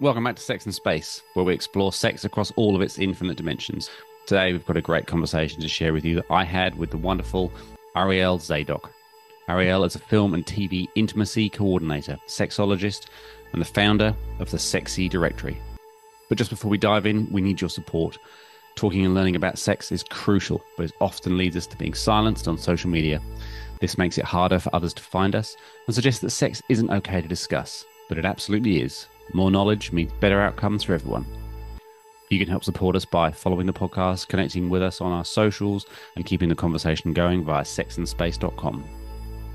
Welcome back to Sex in Space, where we explore sex across all of its infinite dimensions. Today, we've got a great conversation to share with you that I had with the wonderful Arielle Zadok. Arielle is a film and TV intimacy coordinator, sexologist, and the founder of the Sexy Directory. But just before we dive in, we need your support. Talking and learning about sex is crucial, but it often leads us to being silenced on social media. This makes it harder for others to find us and suggests that sex isn't okay to discuss, but it absolutely is. More knowledge means better outcomes for everyone. You can help support us by following the podcast, connecting with us on our socials, and keeping the conversation going via sexandspace.com.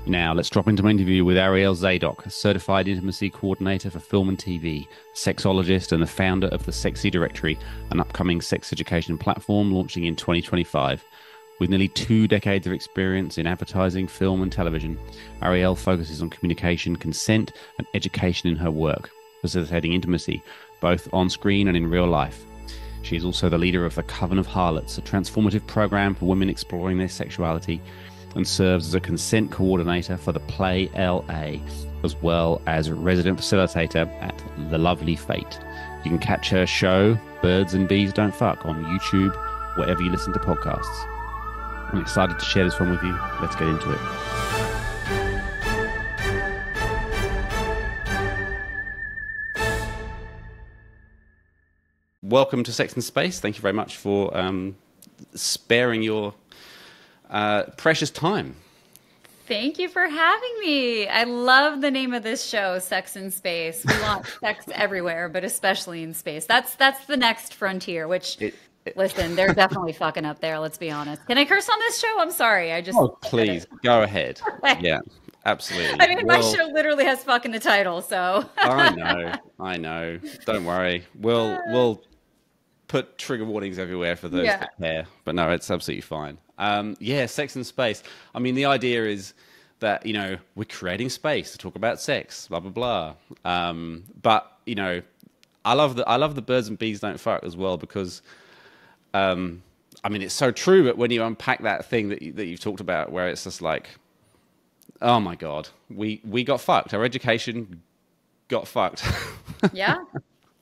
Now, let's drop into my interview with Arielle Zadok, certified intimacy coordinator for film and TV, sexologist, and the founder of the Sexy Directory, an upcoming sex education platform launching in 2025. With nearly two decades of experience in advertising, film, and television, Arielle focuses on communication, consent, and education in her work, facilitating intimacy both on screen and in real life. She is also the leader of the Coven of Harlots, a transformative program for women exploring their sexuality, and serves as a consent coordinator for the Play LA, as well as a resident facilitator at The Lovely Fate. You can catch her show, Birds and Bees Don't Fuck, on YouTube, wherever you listen to podcasts. I'm excited to share this one with you. Let's get into it. Welcome to Sex in Space. Thank you very much for um, sparing your uh, precious time. Thank you for having me. I love the name of this show, Sex in Space. We want sex everywhere, but especially in space. That's that's the next frontier. Which, it, it, listen, they're definitely fucking up there. Let's be honest. Can I curse on this show? I'm sorry. I just. Oh, please go ahead. Yeah, absolutely. I mean, well, my show literally has fucking the title, so. I know. I know. Don't worry. We'll we'll put trigger warnings everywhere for those yeah. that care. But no, it's absolutely fine. Um, yeah, sex and space. I mean, the idea is that you know we're creating space to talk about sex, blah blah blah. Um, but you know, I love the I love the birds and bees don't fuck as well because, um, I mean, it's so true. But when you unpack that thing that you, that you've talked about, where it's just like, oh my god, we we got fucked. Our education got fucked. yeah,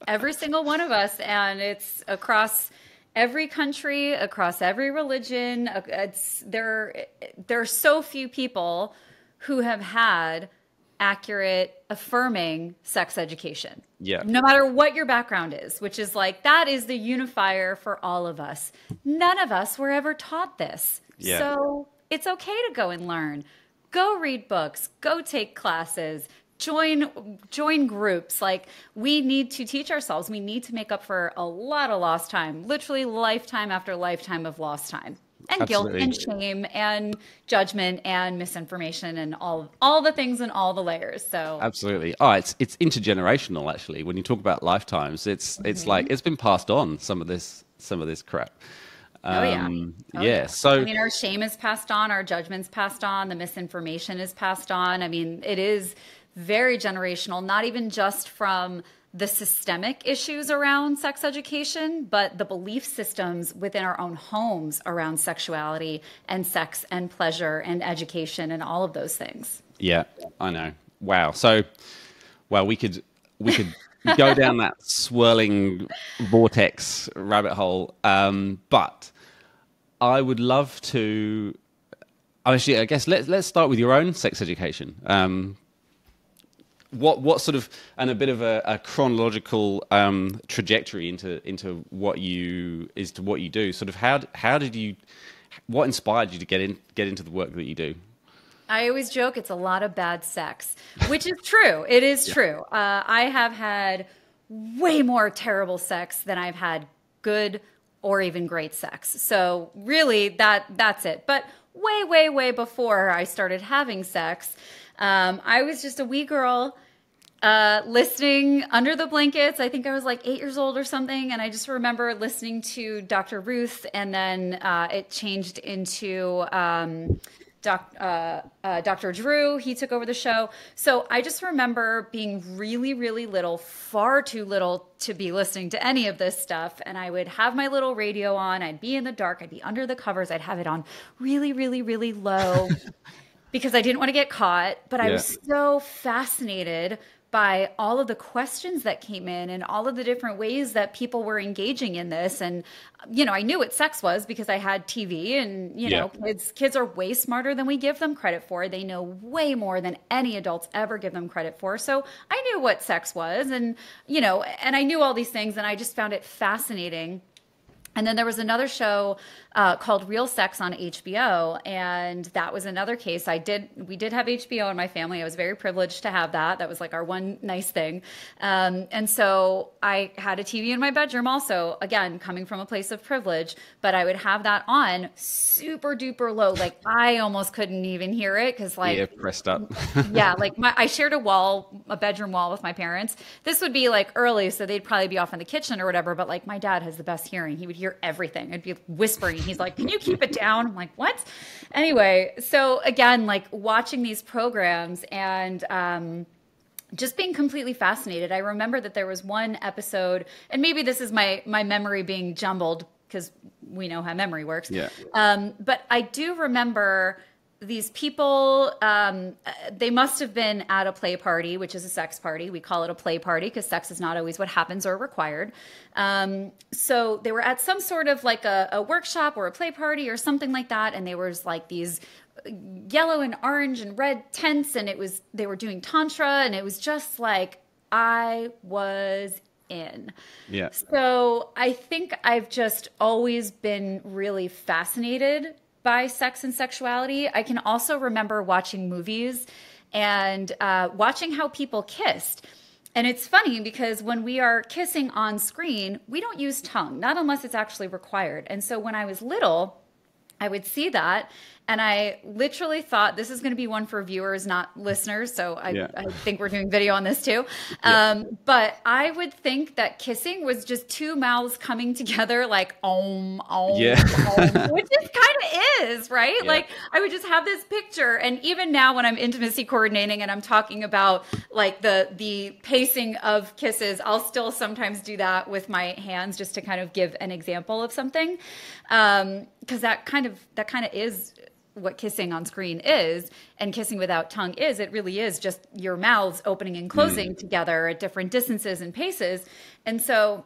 every single one of us, and it's across every country, across every religion. Uh, it's there. There are so few people who have had accurate, affirming sex education. Yeah. No matter what your background is, which is like that is the unifier for all of us. None of us were ever taught this. Yeah. So it's okay to go and learn. Go read books, go take classes, join join groups like we need to teach ourselves we need to make up for a lot of lost time literally lifetime after lifetime of lost time and Absolutely. guilt and shame and judgment and misinformation and all all the things and all the layers so Absolutely. Oh, it's it's intergenerational actually. When you talk about lifetimes, it's it's mm-hmm. like it's been passed on some of this some of this crap. Oh yeah. Um, oh, yeah. yeah. So I mean, our shame is passed on, our judgment's passed on, the misinformation is passed on. I mean, it is very generational, not even just from the systemic issues around sex education, but the belief systems within our own homes around sexuality and sex and pleasure and education and all of those things. Yeah, I know. Wow. So, well, we could we could go down that swirling vortex rabbit hole, um, but I would love to. Actually, I guess let's let's start with your own sex education. Um, what what sort of and a bit of a, a chronological um, trajectory into into what you is to what you do. Sort of how how did you what inspired you to get in get into the work that you do? I always joke it's a lot of bad sex, which is true. It is yeah. true. Uh, I have had way more terrible sex than I've had good or even great sex. So really, that that's it. But way, way, way before I started having sex, um, I was just a wee girl uh, listening under the blankets. I think I was like eight years old or something. And I just remember listening to Dr. Ruth, and then uh, it changed into. Um, Doc, uh, uh, Dr. Drew, he took over the show. So I just remember being really, really little, far too little to be listening to any of this stuff. And I would have my little radio on. I'd be in the dark. I'd be under the covers. I'd have it on really, really, really low. because I didn't want to get caught, but I was so fascinated by all of the questions that came in and all of the different ways that people were engaging in this. And you know i knew what sex was because i had tv and you know kids kids are way smarter than we give them credit for. They know way more than any adults ever give them credit for. So i knew what sex was and you know and i knew all these things and i just found it fascinating and then there was another show uh, called Real Sex on HBO, and that was another case. I did we did have HBO in my family. I was very privileged to have that. That was like our one nice thing. Um, and so I had a TV in my bedroom, also again coming from a place of privilege. But I would have that on super duper low, like I almost couldn't even hear it because like yeah, pressed up. yeah, like my, I shared a wall, a bedroom wall with my parents. This would be like early, so they'd probably be off in the kitchen or whatever. But like my dad has the best hearing; he would hear everything. I'd be whispering he's like, Can you keep it down? I'm like, What? Anyway, so again, like watching these programs and, um, just being completely fascinated. I remember that there was one episode, and maybe this is my my memory being jumbled because we know how memory works. Yeah. Um, but I do remember these people um, they must have been at a play party which is a sex party we call it a play party because sex is not always what happens or required um, so they were at some sort of like a, a, workshop or a play party or something like that and there was like these yellow and orange and red tents and it was they were doing tantra and it was just like i was in. Yeah. So I think I've just always been really fascinated by sex and sexuality. I can also remember watching movies and uh, watching how people kissed. And it's funny because when we are kissing on screen, we don't use tongue, not unless it's actually required. And so when I was little, I would see that and I literally thought this is going to be one for viewers, not listeners. So I, yeah. I think we're doing video on this too. Yeah. Um, but I would think that kissing was just two mouths coming together, like om, om, yeah. om which it kind of is, right? Yeah. Like I would just have this picture, and even now when I'm intimacy coordinating and I'm talking about like the the pacing of kisses, I'll still sometimes do that with my hands just to kind of give an example of something, because um, that kind of that kind of is what kissing on screen is and kissing without tongue is it really is just your mouths opening and closing mm. together at different distances and paces and so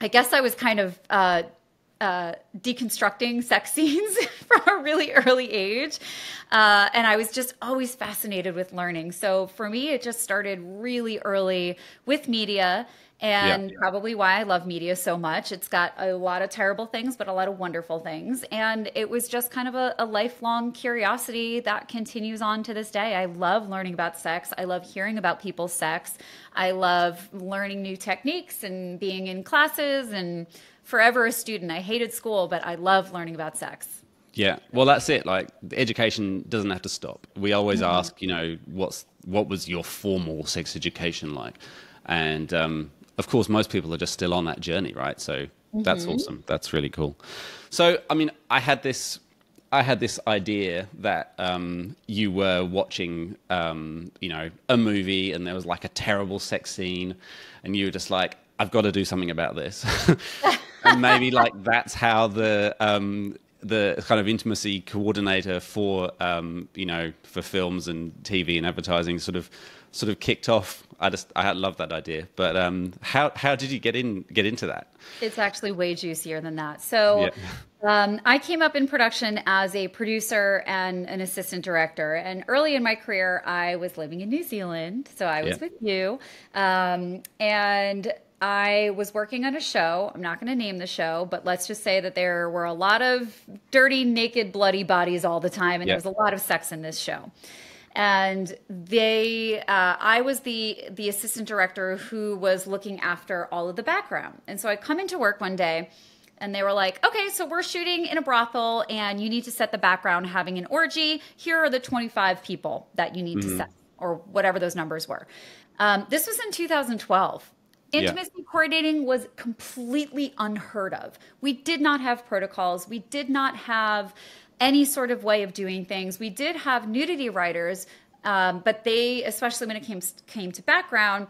i guess i was kind of uh, uh, deconstructing sex scenes from a really early age. Uh, and I was just always fascinated with learning. So for me, it just started really early with media and yeah. probably why I love media so much. It's got a lot of terrible things, but a lot of wonderful things. And it was just kind of a, a, lifelong curiosity that continues on to this day. I love learning about sex. I love hearing about people's sex. I love learning new techniques and being in classes and forever a student. I hated school, but I love learning about sex. Yeah, well, that's it. Like, education doesn't have to stop. We always mm-hmm. ask, you know, what's what was your formal sex education like? And um, of course, most people are just still on that journey, right? So mm-hmm. that's awesome. That's really cool. So, I mean, I had this. I had this idea that um, you were watching, um, you know, a movie and there was like a terrible sex scene, and you were just like, "I've got to do something about this," and maybe like that's how the um, the kind of intimacy coordinator for um, you know for films and TV and advertising sort of sort of kicked off I just I love that idea. But um, how how did you get in get into that? It's actually way juicier than that. So. Yeah. Um, I came up in production as a producer and an assistant director. And early in my career, I was living in New Zealand. So I was yeah. with you. Um, and I was working on a show. I'm not going to name the show, but let's just say that there were a lot of dirty, naked, bloody bodies all the time. And yeah. there was a lot of sex in this show and they uh, i was the the assistant director who was looking after all of the background and so i come into work one day and they were like okay so we're shooting in a brothel and you need to set the background having an orgy here are the 25 people that you need mm-hmm. to set or whatever those numbers were um, this was in 2012 Intimacy yeah. coordinating was completely unheard of. We did not have protocols. We did not have any sort of way of doing things. We did have nudity riders, um, but they, especially when it came came to background,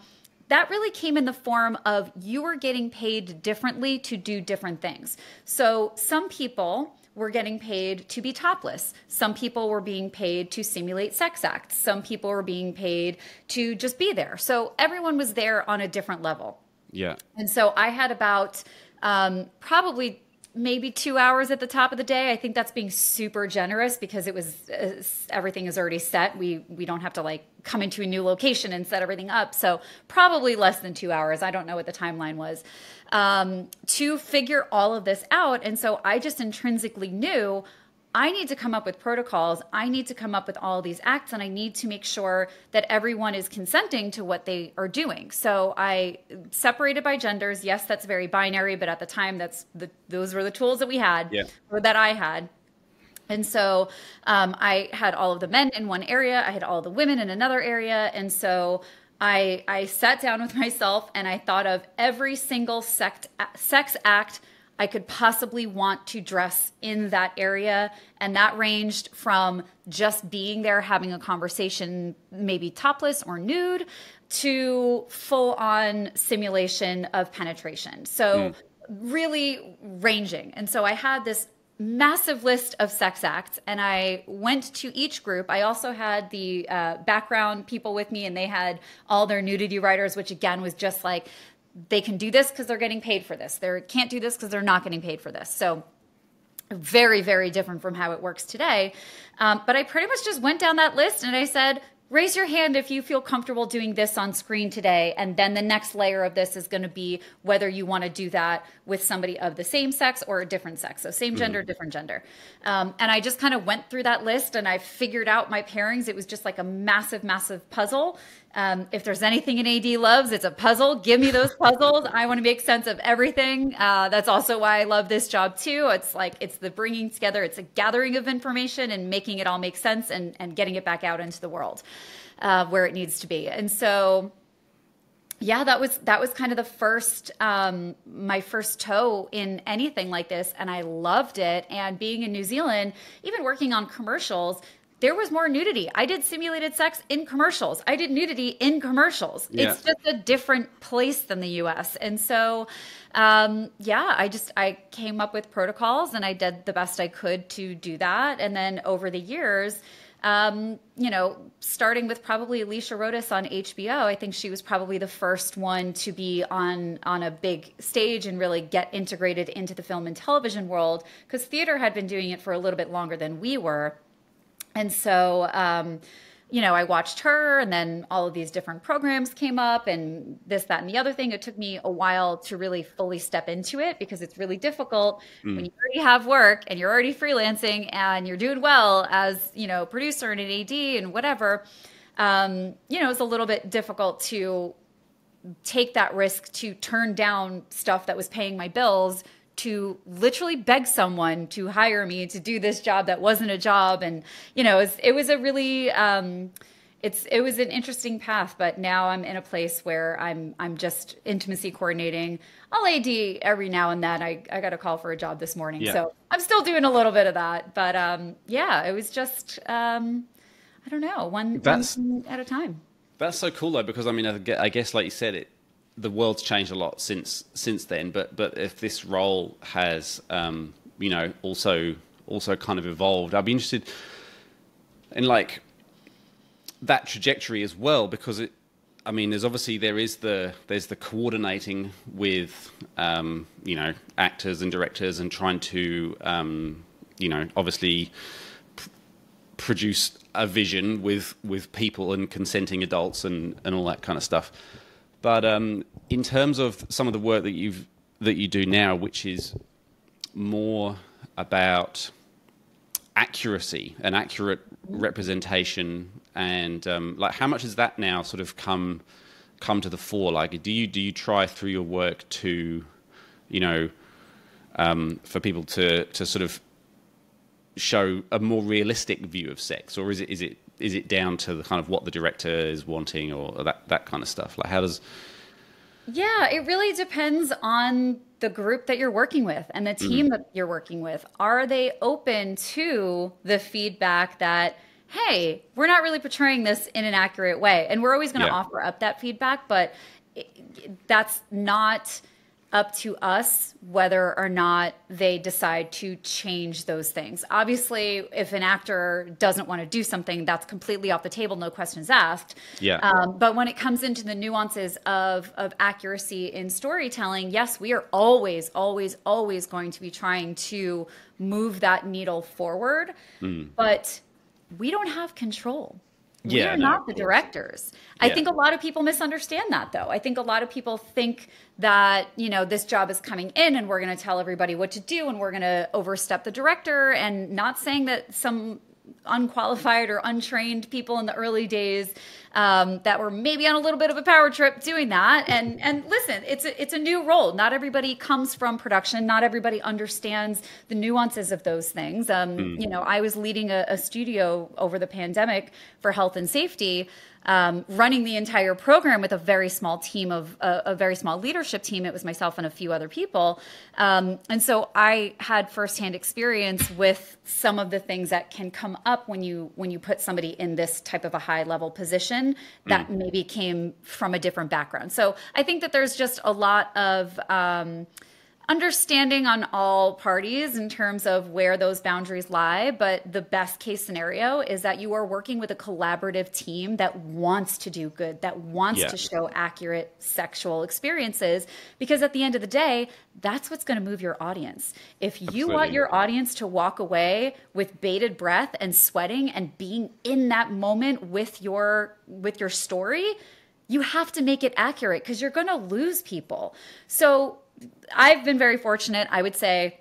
that really came in the form of you were getting paid differently to do different things. So some people were getting paid to be topless. Some people were being paid to simulate sex acts. Some people were being paid to just be there. So everyone was there on a different level. Yeah. And so I had about um, probably maybe two hours at the top of the day. I think that's being super generous because it was uh, everything is already set. We we don't have to like come into a new location and set everything up. So probably less than two hours. I don't know what the timeline was um, to figure all of this out. And so I just intrinsically knew I need to come up with protocols. I need to come up with all these acts and I need to make sure that everyone is consenting to what they are doing. So I separated by genders. Yes, that's very binary, but at the time that's the those were the tools that we had yeah. or that I had. And so um, I had all of the men in one area, I had all the women in another area. And so I, I sat down with myself and I thought of every single sect, sex act I could possibly want to dress in that area. And that ranged from just being there, having a conversation, maybe topless or nude, to full on simulation of penetration. So, mm. really ranging. And so, I had this massive list of sex acts and i went to each group i also had the uh, background people with me and they had all their nudity riders which again was just like they can do this because they're getting paid for this. They can't do this because they're not getting paid for this. So very, very different from how it works today. Um, but I pretty much just went down that list and I said, raise your hand if you feel comfortable doing this on screen today. And then the next layer of this is going to be whether you want to do that with somebody of the same sex or a different sex. So same gender, mm-hmm. different gender. Um, and I just kind of went through that list and I figured out my pairings. It was just like a massive, massive puzzle. Um, if there's anything an AD loves, it's a puzzle. Give me those puzzles. I want to make sense of everything. Uh, that's also why I love this job too. It's like it's the bringing together, it's a gathering of information and making it all make sense and, and getting it back out into the world uh, where it needs to be. And so, yeah, that was that was kind of the first um, my first toe in anything like this, and I loved it. And being in New Zealand, even working on commercials, there was more nudity. I did simulated sex in commercials. I did nudity in commercials. Yeah. It's just a different place than the US. And so um, yeah, I just I came up with protocols and I did the best I could to do that. And then over the years, um, you know, starting with probably Alicia Rodis on HBO, I think she was probably the first one to be on on a big stage and really get integrated into the film and television world because theater had been doing it for a little bit longer than we were. And so, um, you know, I watched her, and then all of these different programs came up, and this, that, and the other thing. It took me a while to really fully step into it because it's really difficult mm. when you already have work and you're already freelancing and you're doing well as, you know, producer and an AD and whatever. Um, you know, it's a little bit difficult to take that risk to turn down stuff that was paying my bills to literally beg someone to hire me to do this job that wasn't a job. And you know it was, it was a really um, it's it was an interesting path but now i'm in a place where i'm i'm just intimacy coordinating. I'll ad every now and then. I, I got a call for a job this morning. Yeah. so i'm still doing a little bit of that. But um, yeah it was just um, i don't know one, one at a time. That's so cool though because i mean i guess like you said it the world's changed a lot since since then. But but if this role has um, you know also also kind of evolved, I'd be interested in like that trajectory as well because it. I mean, there's obviously there is the there's the coordinating with um, you know actors and directors and trying to um, you know obviously pr- produce a vision with with people and consenting adults and and all that kind of stuff. But um, in terms of some of the work that you've that you do now, which is more about accuracy and accurate representation, and um, like how much has that now sort of come come to the fore? Like, do you do you try through your work to, you know, um, for people to to sort of show a more realistic view of sex, or is it is it is it down to the kind of what the director is wanting or that that kind of stuff? Like how does yeah, it really depends on the group that you're working with and the team mm-hmm. that you're working with. Are they open to the feedback that, hey, we're not really portraying this in an accurate way? And we're always going to yeah. offer up that feedback, but it, that's not up to us whether or not they decide to change those things. Obviously, if an actor doesn't want to do something, that's completely off the table, no questions asked. Yeah. Um, but when it comes into the nuances of of accuracy in storytelling, yes, we are always, always, always going to be trying to move that needle forward. Mm. But we don't have control we yeah, are no, not the directors. Yeah. I think a lot of people misunderstand that though. I think a lot of people think that, you know, this job is coming in and we're going to tell everybody what to do and we're going to overstep the director and not saying that some unqualified or untrained people in the early days um, that were maybe on a little bit of a power trip doing that. And and listen, it's a, it's a new role. Not everybody comes from production. Not everybody understands the nuances of those things. Um, mm. You know, I was leading a, a studio over the pandemic for health and safety um, running the entire program with a very small team of uh, a very small leadership team. It was myself and a few other people, um, and so I had firsthand experience with some of the things that can come up when you when you put somebody in this type of a high level position that mm. maybe came from a different background. So I think that there's just a lot of um, understanding on all parties in terms of where those boundaries lie. But the best case scenario is that you are working with a collaborative team that wants to do good, that wants yeah. to show accurate sexual experiences. Because at the end of the day, that's what's going to move your audience. If you Absolutely. want your audience to walk away with bated breath and sweating and being in that moment with your with your story, you have to make it accurate because you're going to lose people. So I've been very fortunate. I would say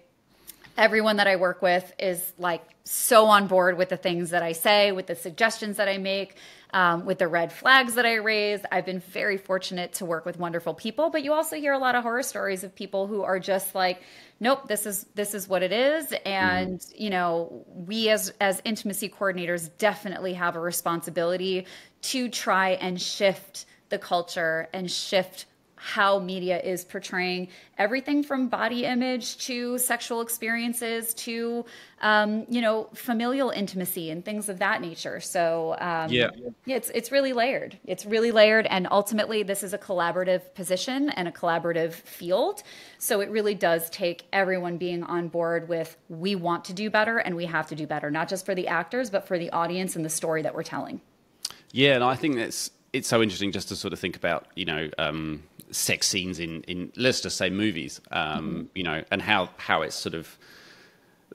everyone that I work with is like so on board with the things that I say, with the suggestions that I make, um, with the red flags that I raise. I've been very fortunate to work with wonderful people, but you also hear a lot of horror stories of people who are just like, nope, this is this is what it is, and mm. you know, we as as intimacy coordinators definitely have a responsibility to try and shift the culture and shift how media is portraying everything from body image to sexual experiences to um, you know familial intimacy and things of that nature. So um, yeah. yeah it's it's really layered. It's really layered and ultimately this is a collaborative position and a collaborative field. So it really does take everyone being on board with we want to do better and we have to do better not just for the actors but for the audience and the story that we're telling. Yeah and i think that's it's so interesting just to sort of think about you know um, sex scenes in in let's just say movies, um, mm-hmm. you know, and how how it's sort of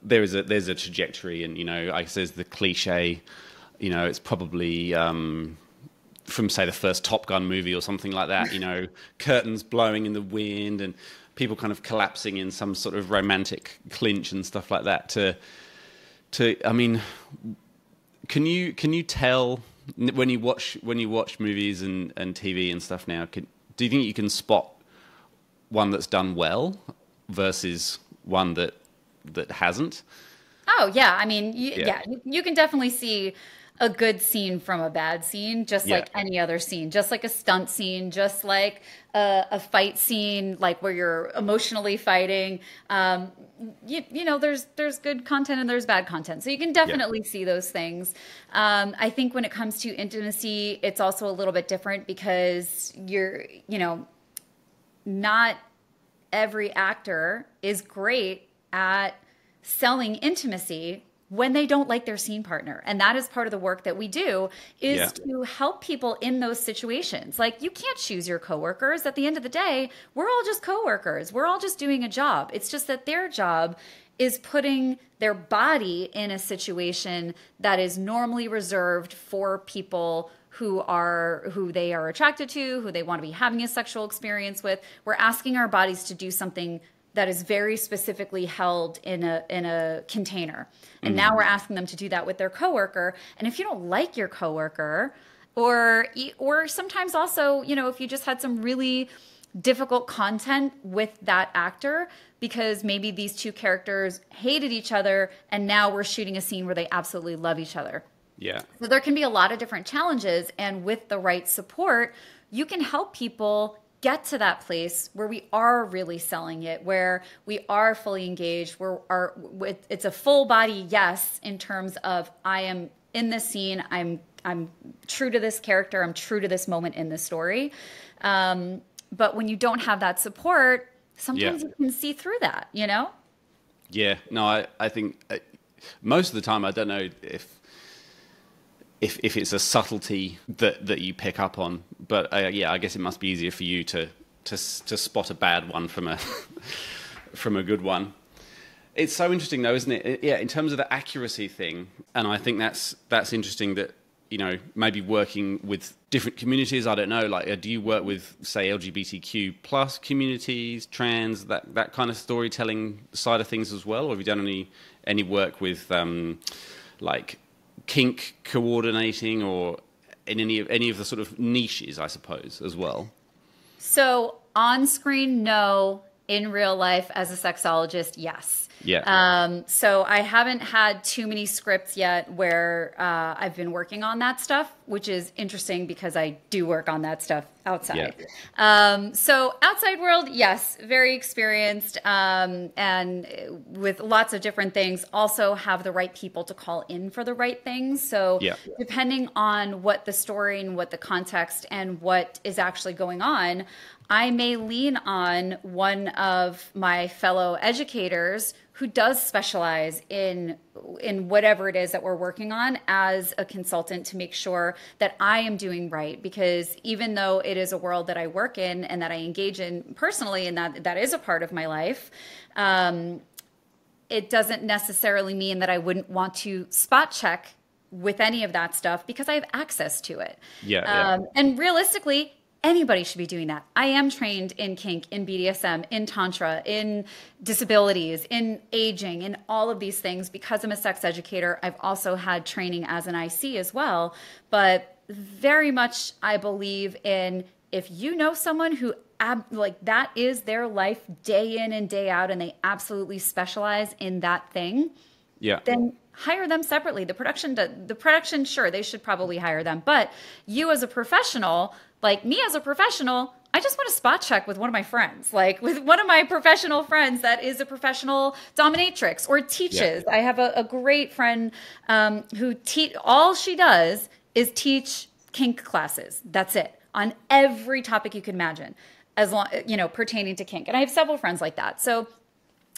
there is a there's a trajectory, and you know, I guess there's the cliche, you know, it's probably. Um, from say the first Top Gun movie or something like that, you know, curtains blowing in the wind and people kind of collapsing in some sort of romantic clinch and stuff like that. To, to, I mean, can you can you tell when you watch when you watch movies and, and TV and stuff now? Can, do you think you can spot one that's done well versus one that that hasn't? Oh yeah, I mean, you, yeah. yeah, you can definitely see a good scene from a bad scene, just yeah. like any other scene, just like a stunt scene, just like a, a fight scene, like where you're emotionally fighting. Um, you, you, know, there's there's good content and there's bad content, so you can definitely yeah. see those things. Um, I think when it comes to intimacy, it's also a little bit different because you're, you know, not every actor is great at selling intimacy when they don't like their scene partner. And that is part of the work that we do is yeah. to help people in those situations. Like you can't choose your coworkers. At the end of the day we're all just coworkers. We're all just doing a job. It's just that their job is putting their body in a situation that is normally reserved for people who are who they are attracted to who they want to be having a sexual experience with. We're asking our bodies to do something that is very specifically held in a in a container. And mm-hmm. now we're asking them to do that with their coworker. And if you don't like your coworker, or or sometimes also, you know, if you just had some really difficult content with that actor because maybe these two characters hated each other and now we're shooting a scene where they absolutely love each other. Yeah. So there can be a lot of different challenges and with the right support, you can help people get to that place where we are really selling it, where we are fully engaged, where our it's a full body yes in terms of I am in this scene, I'm I'm true to this character, I'm true to this moment in the story. Um, but when you don't have that support, sometimes Yeah. you can see through that, you know? Yeah, no, I, I think uh, most of the time I don't know if if if it's a subtlety that that you pick up on, but uh, yeah, I guess it must be easier for you to to to spot a bad one from a from a good one. It's so interesting though, isn't it? Yeah, in terms of the accuracy thing, and I think that's that's interesting that you know maybe working with different communities. I don't know, like uh, do you work with say LGBTQ plus communities, trans, that that kind of storytelling side of things as well, or have you done any any work with um, like kink coordinating or in any of any of the sort of niches, I suppose, as well? So on screen, no. In real life, as a sexologist, yes. Yeah. Um, so I haven't had too many scripts yet where uh, I've been working on that stuff, which is interesting because I do work on that stuff outside. Um, so outside world, yes, very experienced um, and with lots of different things. Also have the right people to call in for the right things. So Yeah. depending on what the story and what the context and what is actually going on, I may lean on one of my fellow educators who does specialize in in whatever it is that we're working on as a consultant to make sure that I am doing right because even though it is a world that I work in and that I engage in personally and that that is a part of my life um, it doesn't necessarily mean that I wouldn't want to spot check with any of that stuff because I have access to it. Yeah, yeah. Um, and realistically, anybody should be doing that. I am trained in kink, in BDSM, in Tantra, in disabilities, in aging, in all of these things because I'm a sex educator. I've also had training as an IC as well. But very much, I believe in if you know someone who ab- like that is their life day in and day out and they absolutely specialize in that thing Yeah. then hire them separately the production the production sure they should probably hire them but you as a professional like me as a professional I just want to spot check with one of my friends, like with one of my professional friends that is a professional dominatrix or teaches. I have a, a great friend um, who te- all she does is teach kink classes. That's it on every topic you can imagine, as long you know pertaining to kink. And I have several friends like that. So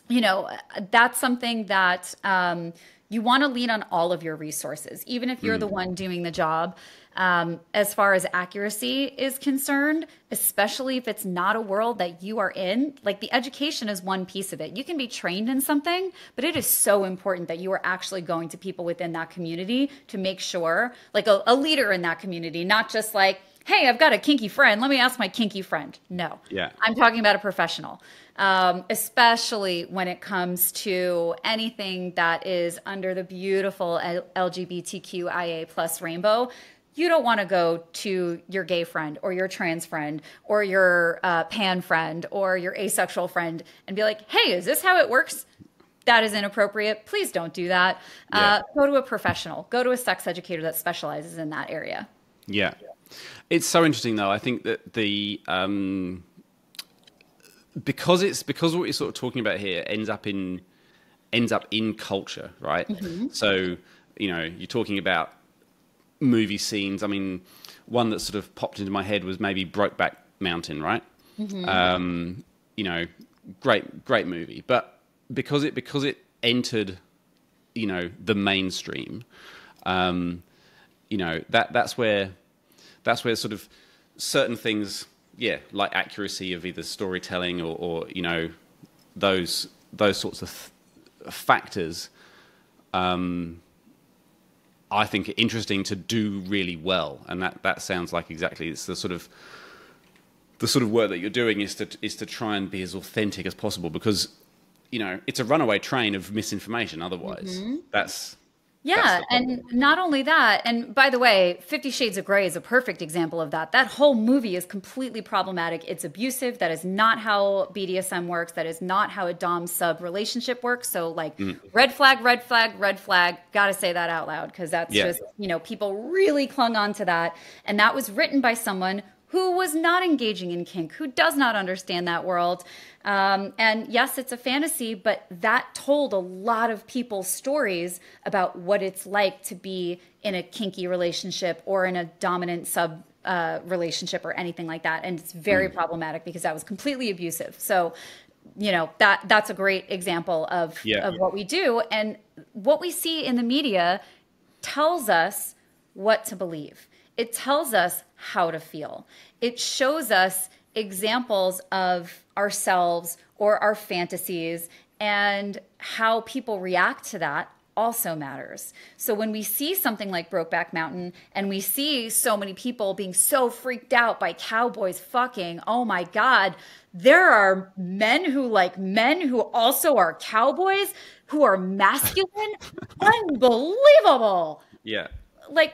you know that's something that um, you want to lean on all of your resources even if you're the one doing the job um, as far as accuracy is concerned especially if it's not a world that you are in like the education is one piece of it you can be trained in something but it is so important that you are actually going to people within that community to make sure like a, a leader in that community not just like hey i've got a kinky friend let me ask my kinky friend no Yeah. I'm talking about a professional, um, especially when it comes to anything that is under the beautiful L- LGBTQIA plus rainbow. You don't want to go to your gay friend or your trans friend or your uh, pan friend or your asexual friend and be like, "Hey, is this how it works?" That is inappropriate. Please don't do that. Uh, go to a professional. Go to a sex educator that specializes in that area. Yeah. It's so interesting though. I think that the um because it's because what you're sort of talking about here ends up in ends up in culture, right? So, you know, you're talking about movie scenes. I mean, one that sort of popped into my head was maybe Brokeback Mountain, right? Um, you know, great great movie, but because it because it entered, you know, the mainstream, um, you know that that's where that's where sort of certain things, yeah, like accuracy of either storytelling or, or you know those those sorts of th- factors. Um, I think interesting to do really well, and that that sounds like exactly it's the sort of the sort of work that you're doing is to is to try and be as authentic as possible because you know it's a runaway train of misinformation. Otherwise, mm-hmm. that's Yeah, That's the and not only that, and by the way, Fifty Shades of Grey is a perfect example of that. That whole movie is completely problematic. It's abusive. That is not how BDSM works. That is not how a Dom sub relationship works. So, like, mm. red flag, red flag, red flag. Got to say that out loud because that's Yeah. just, you know, people really clung on to that. And that was written by someone who was not engaging in kink, who does not understand that world. Um, and yes, it's a fantasy, but that told a lot of people's stories about what it's like to be in a kinky relationship or in a dominant sub uh, relationship or anything like that, and it's very mm. problematic because that was completely abusive. So, you know that that's a great example of yeah. of what we do, and what we see in the media tells us what to believe. It tells us how to feel. It shows us examples of ourselves or our fantasies and how people react to that also matters. So when we see something like Brokeback Mountain and we see so many people being so freaked out by cowboys fucking, oh my God, there are men who like men who also are cowboys who are masculine. Unbelievable. Yeah. Like,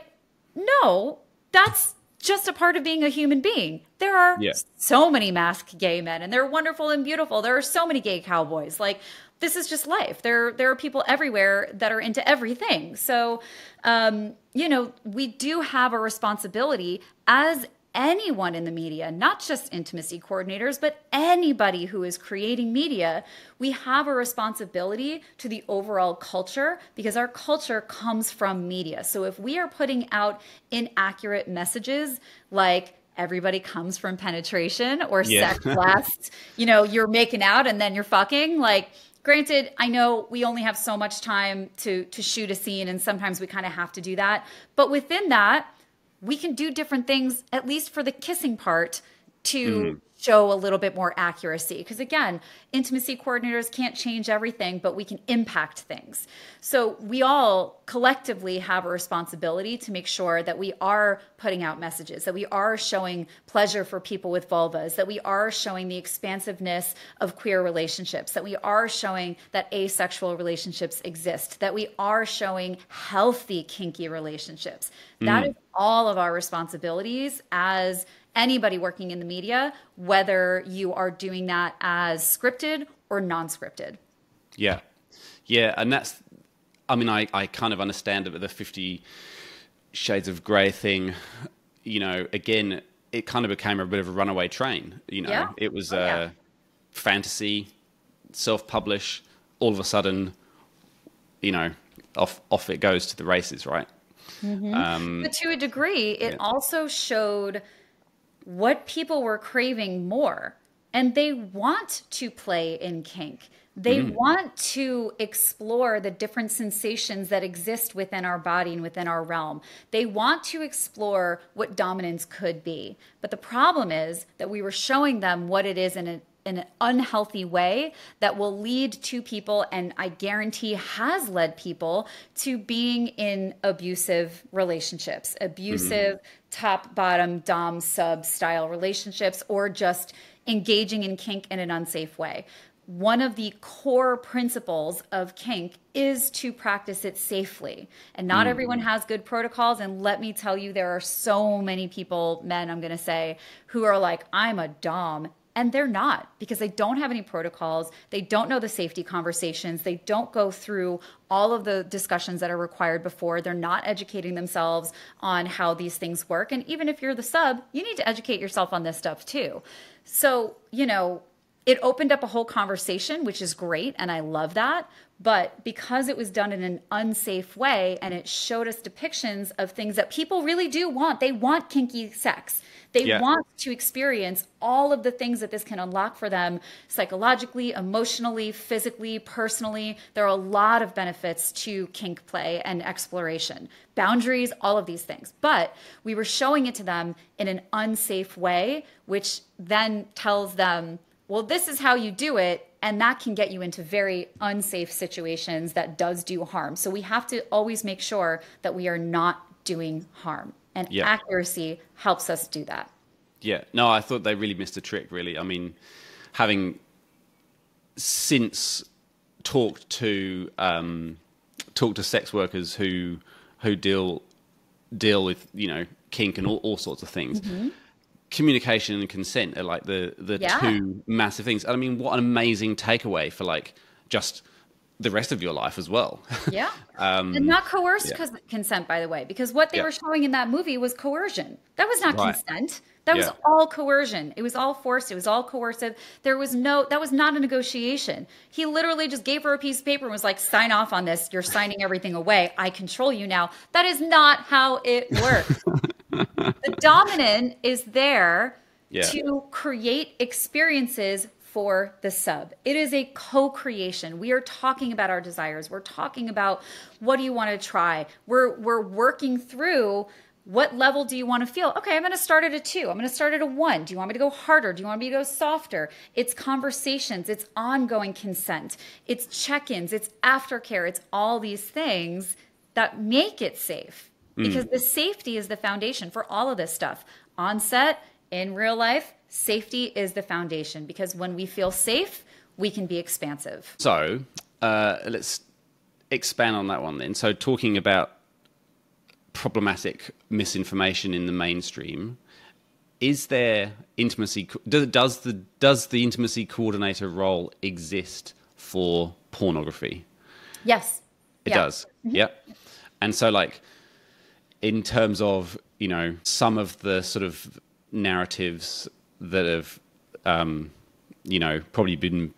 no, that's just a part of being a human being. There are yeah. so many masc gay men and they're wonderful and beautiful. There are so many gay cowboys. Like this is just life. There there are people everywhere that are into everything. So um, you know, we do have a responsibility as anyone in the media, not just intimacy coordinators, but anybody who is creating media, we have a responsibility to the overall culture because our culture comes from media. So if we are putting out inaccurate messages like everybody comes from penetration or yeah. sex lasts, you know, you're making out and then you're fucking, like granted i know we only have so much time to to shoot a scene and sometimes we kind of have to do that but within that we can do different things, at least for the kissing part, to mm show a little bit more accuracy. Because again, intimacy coordinators can't change everything, but we can impact things. So we all collectively have a responsibility to make sure that we are putting out messages, that we are showing pleasure for people with vulvas, that we are showing the expansiveness of queer relationships, that we are showing that asexual relationships exist, that we are showing healthy kinky relationships. Mm. That is all of our responsibilities as anybody working in the media, whether you are doing that as scripted or non scripted. Yeah. Yeah. And that's, I mean, I, I kind of understand the 50 Shades of Grey thing, you know, again, it kind of became a bit of a runaway train. You know, yeah. it was oh, a yeah. fantasy, self publish, all of a sudden, you know, off off it goes to the races, right? Mm-hmm. Um, but to a degree, it yeah. also showed what people were craving more. And they want to play in kink. They mm. want to explore the different sensations that exist within our body and within our realm. They want to explore what dominance could be. But the problem is that we were showing them what it is in a in an unhealthy way that will lead to people, and I guarantee has led people to being in abusive relationships, abusive mm-hmm. Top, bottom, dom, sub style relationships, or just engaging in kink in an unsafe way. One of the core principles of kink is to practice it safely. And not mm. everyone has good protocols. And let me tell you, there are so many people, men, I'm going to say, who are like, I'm a Dom and they're not because they don't have any protocols. They don't know the safety conversations. They don't go through all of the discussions that are required before. They're not educating themselves on how these things work. And even if you're the sub, you need to educate yourself on this stuff too. So, you know, it opened up a whole conversation, which is great. And I love that. But because it was done in an unsafe way and it showed us depictions of things that people really do want, they want kinky sex they yeah. want to experience all of the things that this can unlock for them psychologically, emotionally, physically, personally. There are a lot of benefits to kink play and exploration, boundaries, all of these things. But we were showing it to them in an unsafe way, which then tells them, well, this is how you do it. And that can get you into very unsafe situations that does do harm. So we have to always make sure that we are not doing harm and yeah. accuracy helps us do that. Yeah, no, I thought they really missed a trick. Really, I mean, having since talked to um, talked to sex workers who who deal deal with you know kink and all, all sorts of things. Mm-hmm. Communication and consent are like the the yeah. two massive things. And I mean, what an amazing takeaway for like just the rest of your life as well. Yeah. um, and not coerced yeah. consent, by the way, because what they yeah. were showing in that movie was coercion. That was not right. consent. That was all coercion. It was all forced. It was all coercive. There was no, that was not a negotiation. He literally just gave her a piece of paper and was like, sign off on this. You're signing everything away. I control you now. That is not how it works. the dominant is there Yeah. to create experiences for the sub. It is a co-creation. We are talking about our desires. We're talking about what do you want to try. We're we're working through what level do you want to feel? Okay, I'm going to start at a two. I'm going to start at a one. Do you want me to go harder? Do you want me to go softer? It's conversations, it's ongoing consent, it's check ins, it's aftercare, it's all these things that make it safe because the safety is the foundation for all of this stuff. On set, in real life, safety is the foundation because when we feel safe, we can be expansive. So uh, let's expand on that one then. So talking about problematic misinformation in the mainstream, is there intimacy? Does, the does the intimacy coordinator role exist for pornography? Yes. It Yeah. does. Yep. And so, like, in terms of you know some of the sort of narratives that have, um, you know, probably been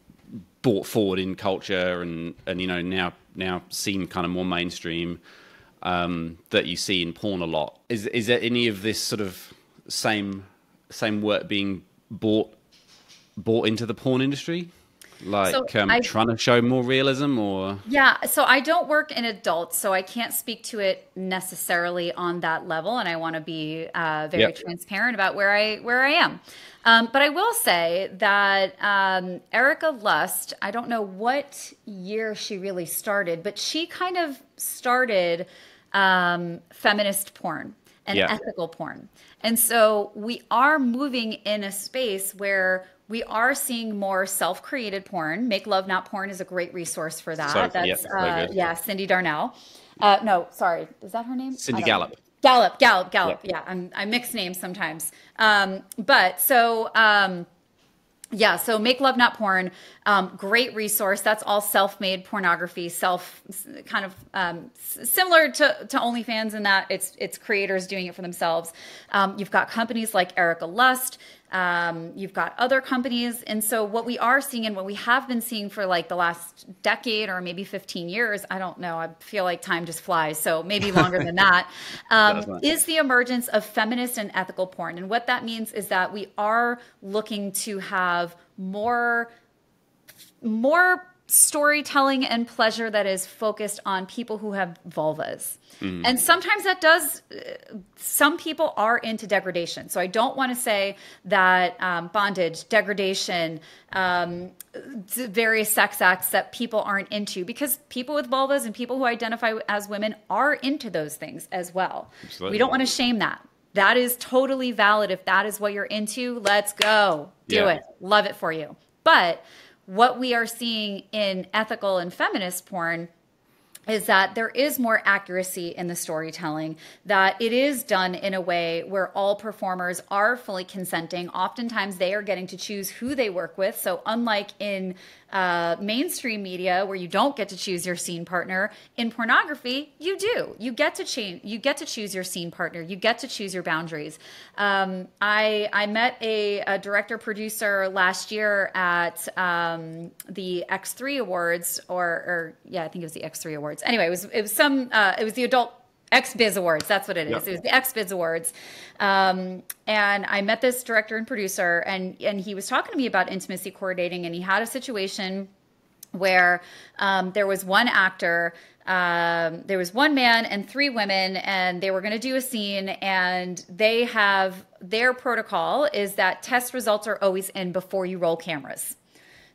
brought forward in culture and and you know now now seen kind of more mainstream um, that you see in porn a lot. Is is there any of this sort of same same work being bought brought into the porn industry? Like So um, I- trying to show more realism, or Yeah, so I don't work in adults, so I can't speak to it necessarily on that level, and I want to be uh, very Yep. transparent about where I where I am. Um, but I will say that um, Erika Lust, I don't know what year she really started, but she kind of started um, feminist porn and Yeah. ethical porn. And so we are moving in a space where we are seeing more self-created porn. Make Love Not Porn is a great resource for that. So- yeah, That's very uh, yeah, Cindy Darnell. Uh, no, sorry, is that her name? Cindy I don't know. Gallop. Gallop, Gallop, Gallop. Yeah, I'm, I mix names sometimes. Um, but so um, yeah, so Make Love Not Porn, um, great resource. That's all self-made pornography, self kind of um, similar to, to OnlyFans in that it's it's creators doing it for themselves. Um, you've got companies like Erika Lust. Um, you've got other companies, and so what we are seeing and what we have been seeing for like the last decade or maybe 15 years, I don't know. I feel like time just flies, so maybe longer than that. Um, is the emergence of feminist and ethical porn. And what that means is that we are looking to have more more storytelling and pleasure that is focused on people who have vulvas. And sometimes that does some people are into degradation. So I don't want to say that um, bondage, degradation, um, various sex acts that people aren't into because people with vulvas and people who identify as women are into those things as well. Absolutely. We don't want to shame that. That is totally valid. If that is what you're into, let's go. Do Yeah. it. Love it for you. But what we are seeing in ethical and feminist porn is that there is more accuracy in the storytelling, that it is done in a way where all performers are fully consenting. Oftentimes, they are getting to choose who they work with. So, unlike in uh, mainstream media where you don't get to choose your scene partner, in pornography, you do. You get to change. You get to choose your scene partner. You get to choose your boundaries. Um, I I met a, a director producer last year at um, the X3 Awards, or, or yeah, I think it was the X3 Awards. Anyway, it was it was some uh, it was the adult XBIZ Awards. That's what it is. Yep. It was the XBIZ Awards, um, and I met this director and producer, and and he was talking to me about intimacy coordinating, and he had a situation where um, there was one actor, um, there was one man and three women, and they were going to do a scene, and they have their protocol is that test results are always in before you roll cameras.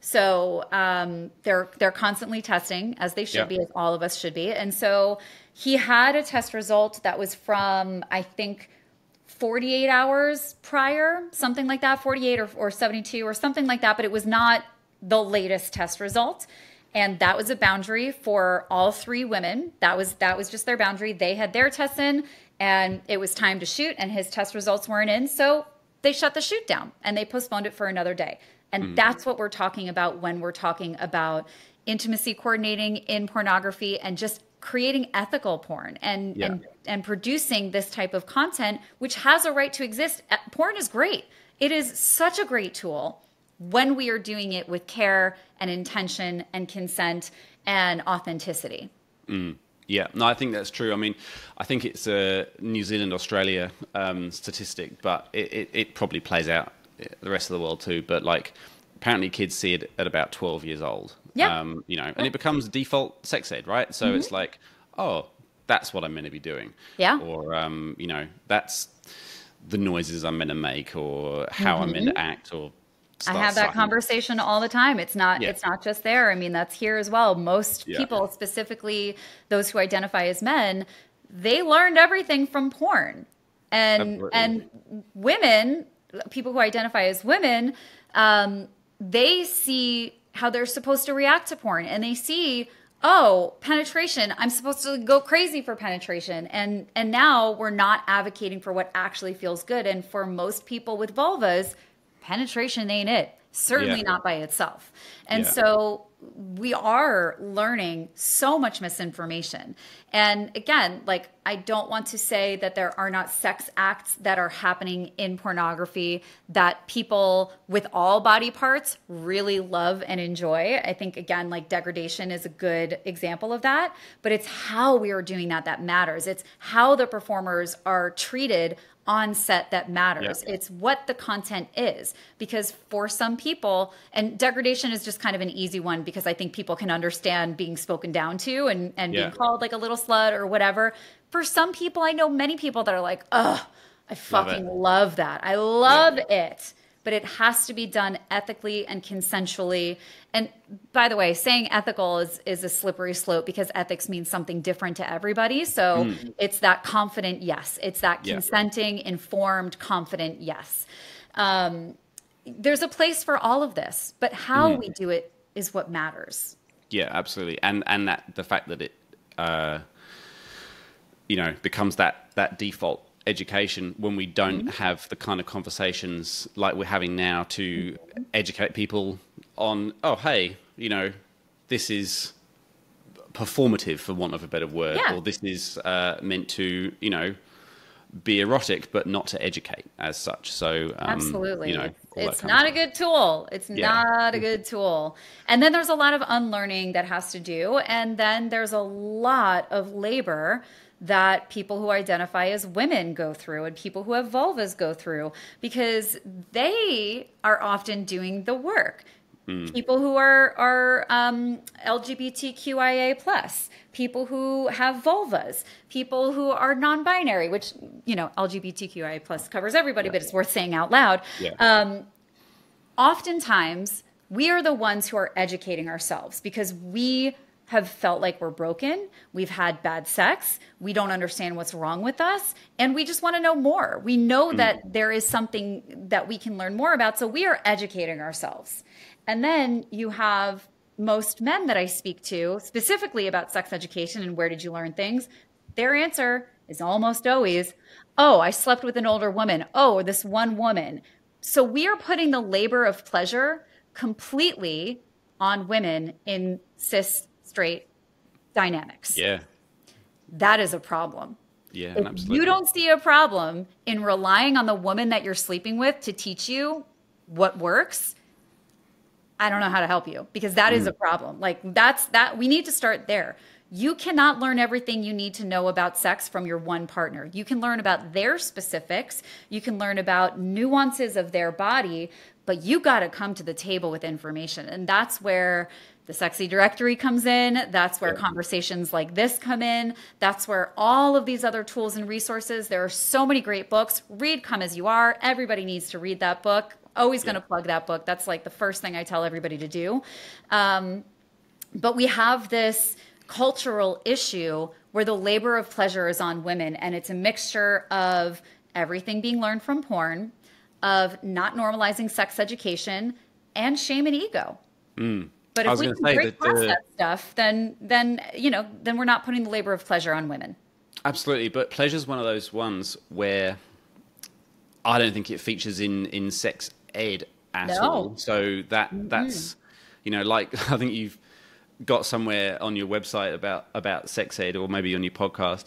So um, they're they're constantly testing, as they should Yeah. be, as all of us should be. And so he had a test result that was from I think 48 hours prior, something like that, 48 or, or 72 or something like that, but it was not the latest test result. And that was a boundary for all three women. That was that was just their boundary. They had their tests in and it was time to shoot and his test results weren't in. So they shut the shoot down and they postponed it for another day. And that's what we're talking about when we're talking about intimacy coordinating in pornography and just creating ethical porn and Yeah. and and producing this type of content which has a right to exist. Uh, porn is great. It is such a great tool when we are doing it with care and intention and consent and authenticity. Yeah, no, I think that's true. I mean, I think it's a New Zealand, Australia um, statistic, but it, it, it, probably plays out the rest of the world too. But like, apparently, kids see it at about 12 years old. Yeah. Um, you know, and it becomes default sex ed, right? So mm-hmm. it's like, oh, that's what I'm meant to be doing. Yeah. Or, um, you know, that's the noises I'm meant to make or how mm-hmm. I'm meant to mm-hmm. act or I have that conversation all the time. It's not yeah. it's not just there. I mean, that's here as well. Most yeah. people, specifically those who identify as men, they learned everything from porn. And Absolutely. and women, people who identify as women, um, they see how they're supposed to react to porn and they see oh penetration i'm supposed to go crazy for penetration and and now we're not advocating for what actually feels good and for most people with vulvas penetration ain't it. Certainly yeah. not by itself. And yeah. so we are learning so much misinformation. And again, like, I don't want to say that there are not sex acts that are happening in pornography that people with all body parts really love and enjoy. I think, again, like degradation is a good example of that. But it's how we are doing that that matters. It's how the performers are treated on set that matters. Yep. It's what the content is. Because for some people, and degradation is just kind of an easy one because I think people can understand being spoken down to and, and yeah. being called like a little slut or whatever. For some people, I know many people that are like, ugh, I fucking love, love that. I love yeah. it but it has to be done ethically and consensually. And by the way, saying ethical is is a slippery slope because ethics means something different to everybody. So mm. it's that confident yes, it's that consenting, yeah. informed, confident yes. Um, there's a place for all of this, but how mm. we do it is what matters. Yeah, absolutely, and and that the fact that it, uh, you know, becomes that that default education when we don't mm-hmm. have the kind of conversations like we're having now to educate people on oh hey you know this is performative for want of a better word yeah. or this is uh, meant to you know be erotic but not to educate as such. So um, absolutely. you know it's not a good tool. It's yeah. not a good tool. And then there's a lot of unlearning that has to do. And then there's a lot of labor that people who identify as women go through and people who have vulvas go through because they are often doing the work. Mm. People who are are um, LGBTQIA plus, people who have vulvas, people who are non-binary, which you know LGBTQIA plus covers everybody, but it's worth saying out loud. Yeah. Um, oftentimes, we are the ones who are educating ourselves because we have felt like we're broken. We've had bad sex. We don't understand what's wrong with us. And we just want to know more. We know mm. that there is something that we can learn more about. So we are educating ourselves. And then you have most men that I speak to, specifically about sex education and where did you learn things, their answer is almost always, oh, I slept with an older woman. Oh, this one woman. So we are putting the labor of pleasure completely on women in cis straight dynamics. Yeah. That is a problem. Yeah, if absolutely. you don't see a problem in relying on the woman that you're sleeping with to teach you what works, I don't know how to help you because that mm. is a problem. Like that's that we need to start there. You cannot learn everything you need to know about sex from your one partner. You can learn about their specifics, you can learn about nuances of their body, but you got to come to the table with information. And that's where the sexy directory comes in. That's where conversations like this come in. That's where all of these other tools and resources. There are so many great books. Read Come As You Are. Everybody needs to read that book. Always going to plug that book. That's like the first thing I tell everybody to do. Um, but we have this cultural issue where the labor of pleasure is on women, and it's a mixture of everything being learned from porn, of not normalizing sex education, and shame and ego. Mm. But if we can break past that stuff, then then you know, then we're not putting the labor of pleasure on women. Absolutely, but pleasure is one of those ones where I don't think it features in in sex ed at no. all. So that mm-hmm. that's you know, like I think you've got somewhere on your website about about sex ed, or maybe on your podcast,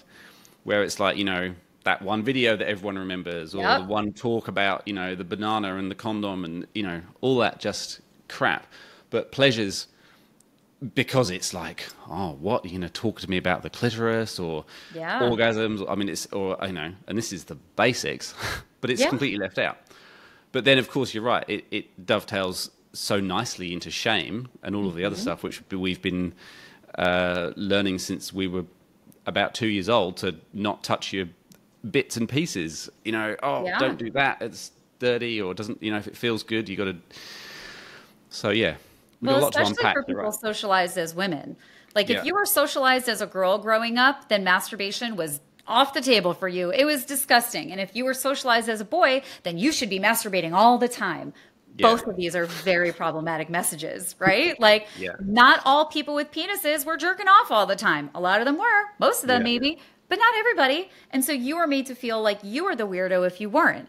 where it's like you know that one video that everyone remembers, or yep. the one talk about you know the banana and the condom, and you know all that just crap but pleasures because it's like, oh, what you know, talk to me about the clitoris or Yeah. orgasms. I mean, it's or you know, and this is the basics, but it's Yeah. completely left out. But then, of course, you're right. It, it dovetails so nicely into shame and all of the other Mm-hmm. stuff, which we've been uh, learning since we were about two years old to not touch your bits and pieces. You know, oh, Yeah. don't do that. It's dirty, or doesn't. You know, if it feels good, you got to. So yeah, we've got well, a lot to especially unpack. for people right. socialized as women. Like Yeah. if you were socialized as a girl growing up, then masturbation was off the table for you. It was disgusting. And if you were socialized as a boy, then you should be masturbating all the time. Yeah. Both of these are very problematic messages, right? Like, Yeah. not all people with penises were jerking off all the time. A lot of them were, most of them Yeah. maybe, but not everybody. And so you were made to feel like you were the weirdo if you weren't.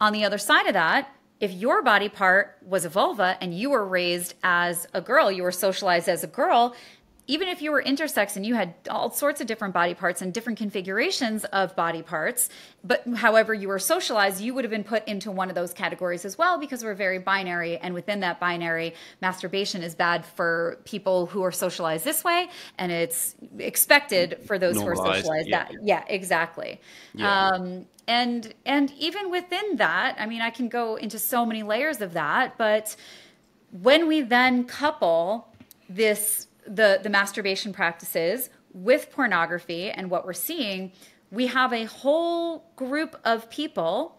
On the other side of that, if your body part was a vulva and you were raised as a girl, you were socialized as a girl, even if you were intersex and you had all sorts of different body parts and different configurations of body parts, but however you were socialized, you would have been put into one of those categories as well because we're very binary. And within that binary, masturbation is bad for people who are socialized this way, and it's expected for those who are socialized yeah. that. Yeah, exactly. Yeah. Um, and and even within that, I mean, I can go into so many layers of that, but when we then couple this the the masturbation practices with pornography and what we're seeing we have a whole group of people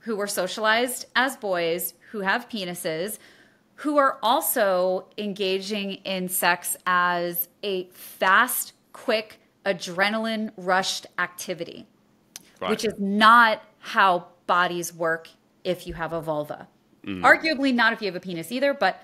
who were socialized as boys who have penises who are also engaging in sex as a fast quick adrenaline rushed activity Right. which is not how bodies work if you have a vulva. Mm. Arguably not if you have a penis either, but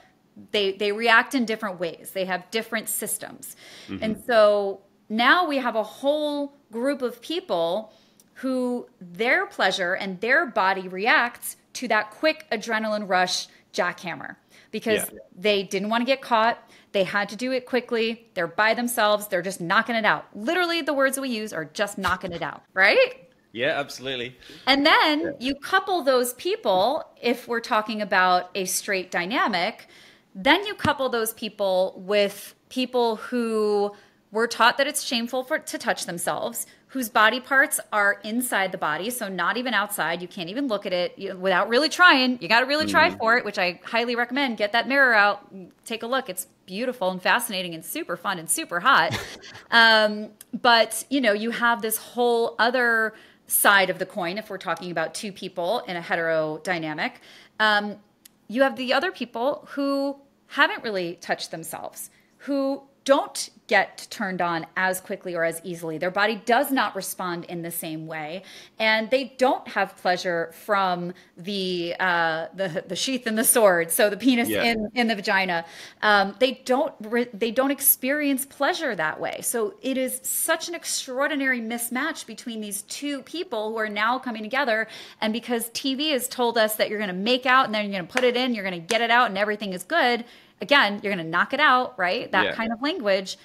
they they react in different ways. They have different systems. Mm-hmm. And so now we have a whole group of people who their pleasure and their body reacts to that quick adrenaline rush jackhammer because Yeah. they didn't want to get caught. They had to do it quickly. They're by themselves. They're just knocking it out. Literally, the words we use are just knocking it out, right? Yeah, absolutely. And then you couple those people, if we're talking about a straight dynamic, then you couple those people with people who were taught that it's shameful for to touch themselves, whose body parts are inside the body, so not even outside. You can't even look at it you- without really trying. You got to really try for it, which I highly recommend. Get that mirror out, take a look. It's beautiful and fascinating and super fun and super hot. um, but you know, you have this whole other side of the coin if we're talking about two people in a hetero dynamic. Um, you have the other people who haven't really touched themselves, who don't get turned on as quickly or as easily. Their body does not respond in the same way, and they don't have pleasure from the uh, the, the sheath and the sword. So the penis Yeah. in in the vagina. Um, they don't re- they don't experience pleasure that way. So it is such an extraordinary mismatch between these two people who are now coming together. And because TV has told us that you're going to make out and then you're going to put it in, you're going to get it out, and everything is good. Again, you're going to knock it out, right? That Yeah. kind of language.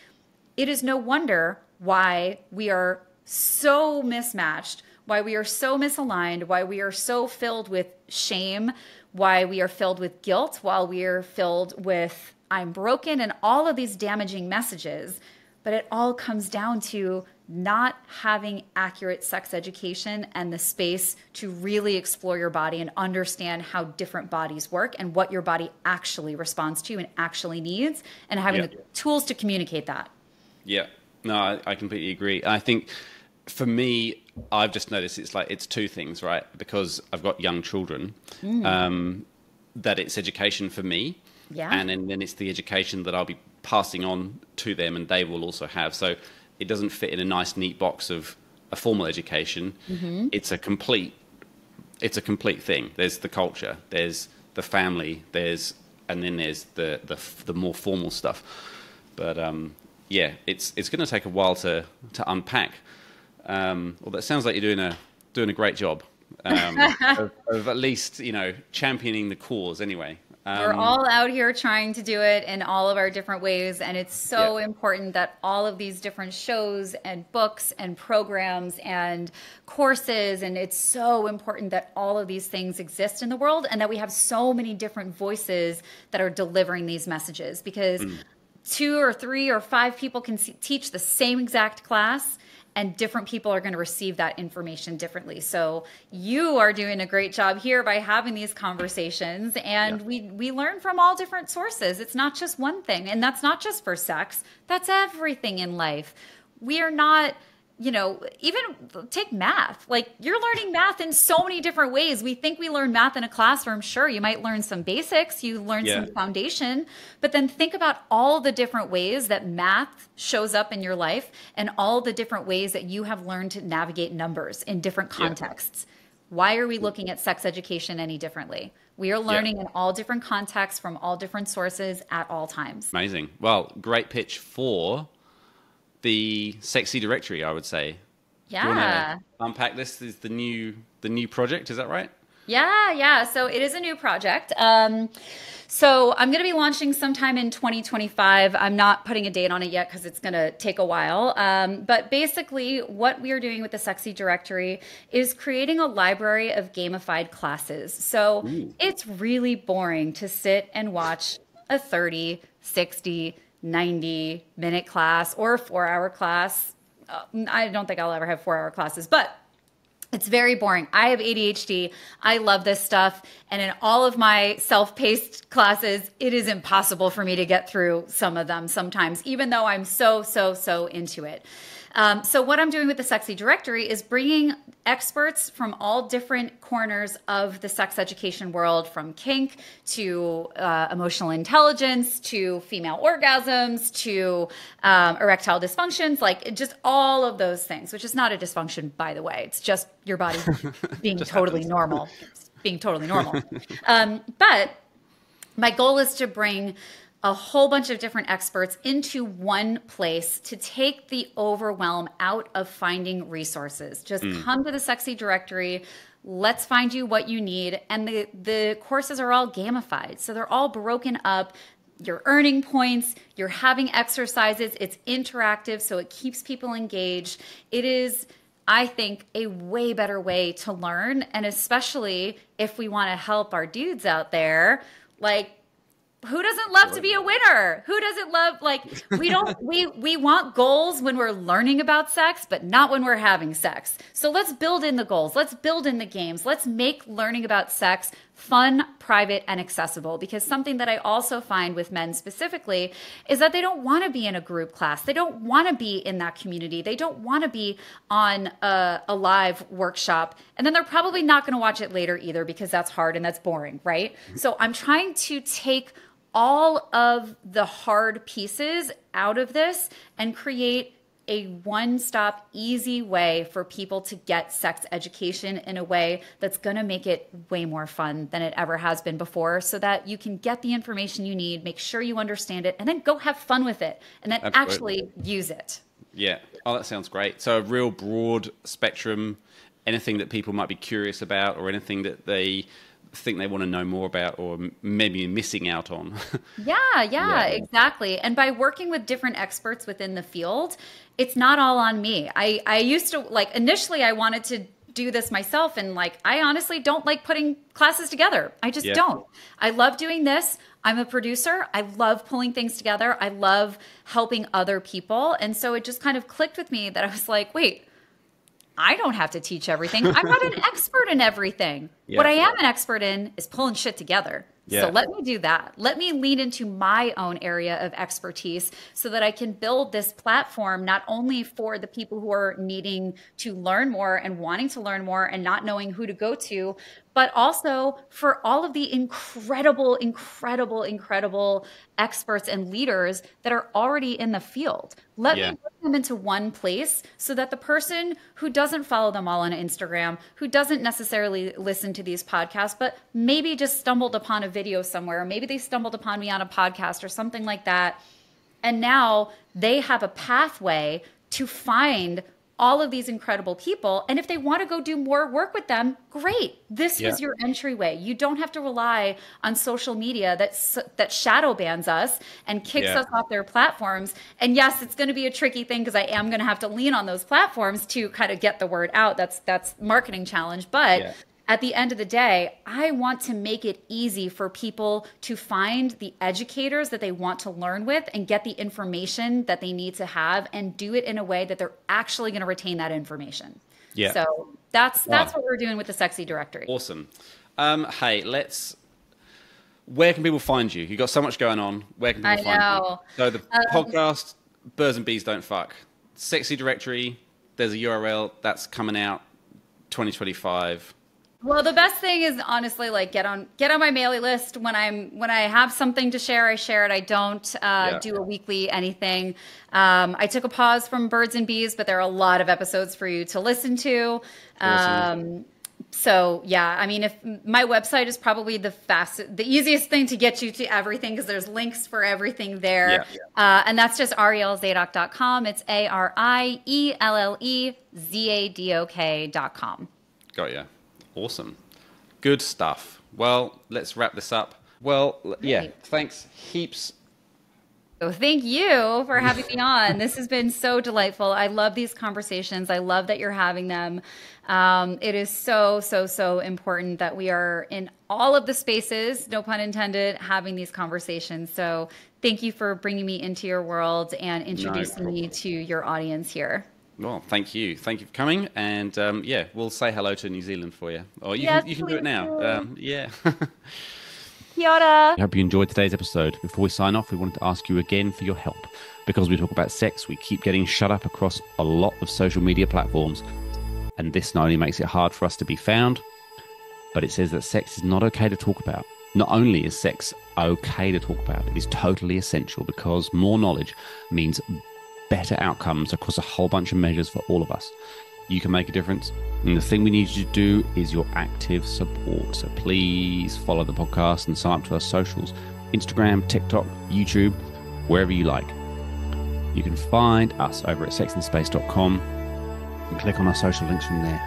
It is no wonder why we are so mismatched, why we are so misaligned, why we are so filled with shame, why we are filled with guilt, while we are filled with I'm broken and all of these damaging messages. But it all comes down to not having accurate sex education and the space to really explore your body and understand how different bodies work and what your body actually responds to and actually needs, and having Yeah. the tools to communicate that. Yeah, no, I, I completely agree. I think for me, I've just noticed it's like it's two things, right? Because I've got young children, um, that it's education for me, Yeah. and then, then it's the education that I'll be passing on to them, and they will also have. So it doesn't fit in a nice, neat box of a formal education. It's a complete, it's a complete thing. There's the culture, there's the family, there's, and then there's the the, the more formal stuff. But um, yeah, it's it's going to take a while to to unpack. Um, well, that sounds like you're doing a doing a great job um, of, of at least you know championing the cause. Anyway, um, We're all out here trying to do it in all of our different ways. And it's so Yeah. important that all of these different shows and books and programs and courses, and it's so important that all of these things exist in the world and that we have so many different voices that are delivering these messages because. two or three or five people can teach the same exact class and different people are going to receive that information differently. So you are doing a great job here by having these conversations and yeah. we we learn from all different sources. It's not just one thing and that's not just for sex. That's everything in life. We are not you know, even take math. Like you're learning math in so many different ways. We think we learn math in a classroom. Sure, you might learn some basics, you learn yeah. some foundation, but then think about all the different ways that math shows up in your life and all the different ways that you have learned to navigate numbers in different contexts. Yeah. Why are we looking at sex education any differently? We are learning yeah. in all different contexts from all different sources at all times. Amazing. Well, great pitch for the sexy directory, I would say. Yeah. unpack this is the new the new project, is that right? Yeah, yeah. So it is a new project. Um, so I'm going to be launching sometime in 2025. I'm not putting a date on it yet because it's going to take a while. Um, but basically, what we are doing with the Sexy Directory is creating a library of gamified classes. So Ooh. it's really boring to sit and watch a 30, 60, 90 minute class or a four hour class. Uh, I don't think I'll ever have four hour classes, but it's very boring. I have ADHD. I love this stuff. And in all of my self paced classes, it is impossible for me to get through some of them sometimes, even though I'm so, so, so into it. Um, so, what I'm doing with the Sexy Directory is bringing experts from all different corners of the sex education world, from kink to uh, emotional intelligence to female orgasms to um, erectile dysfunctions, like just all of those things, which is not a dysfunction, by the way. It's just your body being totally happens. normal, being totally normal. um, but my goal is to bring a whole bunch of different experts into one place to take the overwhelm out of finding resources. Just mm. come to the Sexy Directory. Let's find you what you need. And the, the courses are all gamified. So they're all broken up. You're earning points, you're having exercises, it's interactive, so it keeps people engaged. It is, I think, a way better way to learn. And especially if we want to help our dudes out there, like who doesn't love to be a winner? Who doesn't love like we don't we we want goals when we're learning about sex but not when we're having sex. So let's build in the goals. Let's build in the games. Let's make learning about sex fun private and accessible. Because something that i also find with men specifically is that they don't want to be in a group class. They don't want to be in that community. They don't want to be on a, a live workshop. And then they're probably not going to watch it later either because that's hard and that's boring right? So i'm trying to take all of the hard pieces out of this and create a one stop, easy way for people to get sex education in a way that's going to make it way more fun than it ever has been before so that you can get the information you need, make sure you understand it, and then go have fun with it and then Absolutely. actually use it. Yeah. Oh, that sounds great. So, a real broad spectrum, anything that people might be curious about or anything that they think they want to know more about or maybe missing out on. yeah, yeah, yeah, exactly. And by working with different experts within the field, it's not all on me. I I used to like initially I wanted to do this myself and like I honestly don't like putting classes together. I just yeah. don't. I love doing this. I'm a producer. I love pulling things together. I love helping other people. And so it just kind of clicked with me that I was like, wait, I don't have to teach everything. I'm not an expert in everything. Yeah. What I am an expert in is pulling shit together. Yeah. So let me do that. Let me lean into my own area of expertise so that I can build this platform not only for the people who are needing to learn more and wanting to learn more and not knowing who to go to, but also for all of the incredible, incredible, incredible experts and leaders that are already in the field. Let yeah. me put them into one place so that the person who doesn't follow them all on Instagram, who doesn't necessarily listen to these podcasts, but maybe just stumbled upon a video somewhere, or maybe they stumbled upon me on a podcast or something like that. And now they have a pathway to find all of these incredible people. And if they want to go do more work with them, great. This yeah. was your entryway. You don't have to rely on social media that that shadow bans us and kicks yeah. us off their platforms. And yes, it's going to be a tricky thing because I am going to have to lean on those platforms to kind of get the word out. That's that's marketing challenge, but. Yeah at the end of the day, I want to make it easy for people to find the educators that they want to learn with and get the information that they need to have and do it in a way that they're actually going to retain that information. Yeah. So that's that's Wow. what we're doing with the sexy directory. Awesome. Um, hey, let's. Where can people find you? You've got so much going on. Where can people I find know. Um, you? So the podcast, Birds and Bees Don't Fuck. Sexy Directory, there's a URL that's coming out 2025. Well, the best thing is honestly like get on get on my mailing list when I'm when I have something to share. I share it. I don't uh, Yeah. do a weekly anything. Um, I took a pause from Birds and Bees, but there are a lot of episodes for you to listen to. Um, so yeah, I mean, if my website is probably the fastest, the easiest thing to get you to everything because there's links for everything there. Yeah. Uh, and that's just ariellezadok.com. It's A R I E L L E Z A D O K.com. Got you. Awesome. Good stuff. Well, let's wrap this up. Well, l- yeah, thanks heaps. So thank you for having me on. This has been so delightful. I love these conversations. I love that you're having them. Um, it is so, so, so important that we are in all of the spaces, no pun intended, having these conversations. So thank you for bringing me into your world and introducing me to your audience here. Well, thank you. Thank you for coming. And um, yeah, we'll say hello to New Zealand for you. Or you, Yes, can, you can do it now. Um, yeah. Kia ora. I hope you enjoyed today's episode. Before we sign off, we wanted to ask you again for your help. Because we talk about sex, we keep getting shut up across a lot of social media platforms. And this not only makes it hard for us to be found, but it says that sex is not okay to talk about. Not only is sex okay to talk about, it is totally essential because more knowledge means better outcomes across a whole bunch of measures for all of us. You can make a difference. And the thing we need you to do is your active support. So please follow the podcast and sign up to our socials Instagram, TikTok, YouTube, wherever you like. You can find us over at sexinspace.com and click on our social links from there.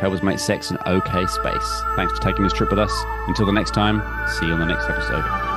Help us make sex an okay space. Thanks for taking this trip with us. Until the next time, see you on the next episode.